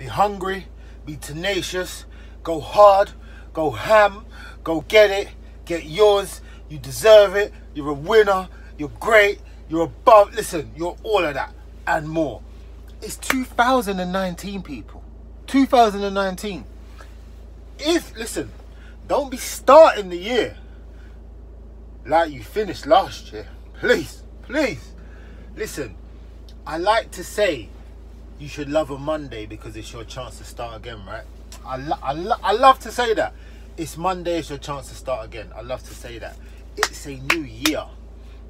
be hungry, be tenacious, go hard, go ham, go get it, get yours. You deserve it. You're a winner. You're great. You're above. Listen, you're all of that and more. It's 2019, people. 2019. If, listen, don't be starting the year like you finished last year. Please, please. Listen, I like to say you should love a Monday because it's your chance to start again, right? I, lo- I, lo- I love to say that. It's Monday, it's your chance to start again. I love to say that. It's a new year.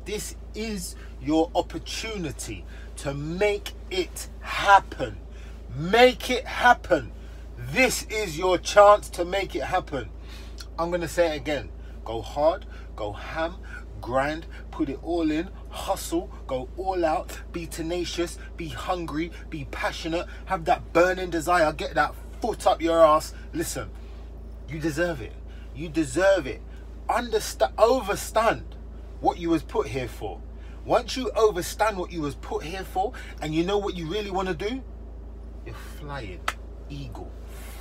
This is your opportunity to make it happen. Make it happen. This is your chance to make it happen. I'm going to say it again. Go hard, go ham, grind, put it all in, hustle, go all out, be tenacious, be hungry, be passionate, have that burning desire, get that foot up your ass. Listen, you deserve it. You deserve it. Understand, overstand what you was put here for. Once you overstand what you was put here for, and you know what you really want to do, you're flying, eagle,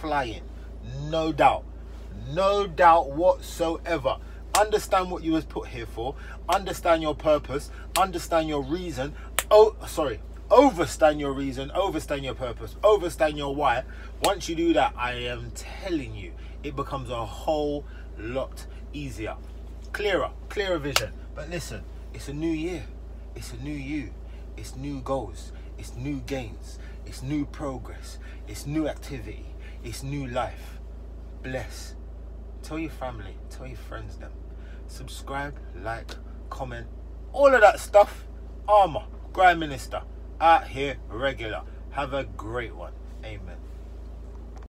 flying, no doubt, no doubt whatsoever. Understand what you was put here for. Understand your purpose. Understand your reason. Oh, sorry. Overstand your reason. Overstand your purpose. Overstand your why. Once you do that, I am telling you, it becomes a whole lot easier, clearer, clearer vision. But listen, it's a new year. It's a new you. It's new goals. It's new gains. It's new progress. It's new activity. It's new life. Bless. Tell your family. Tell your friends them. Subscribe, like, comment, all of that stuff. Armour, Grime Minister, out here regular. Have a great one. Amen.